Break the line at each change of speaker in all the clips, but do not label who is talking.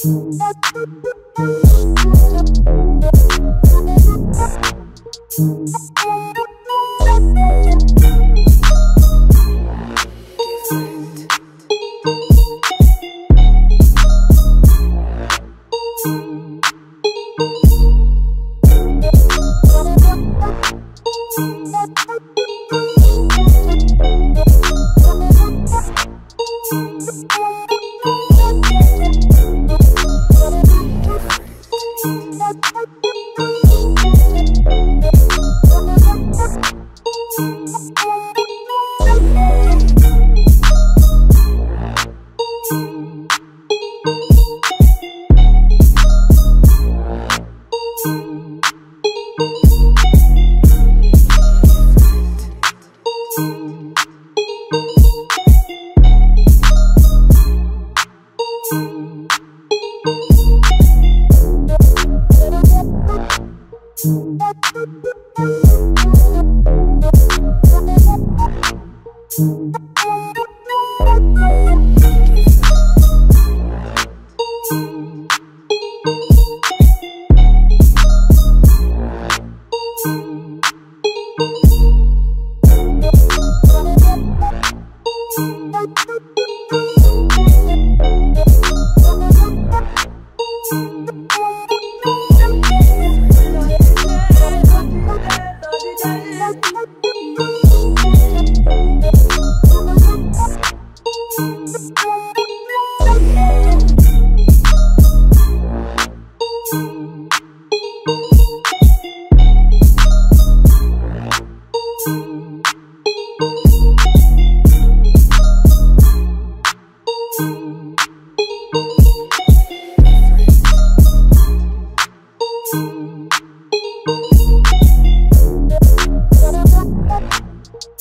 Thank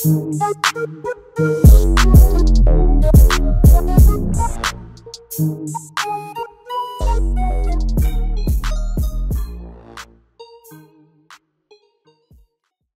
Thank you.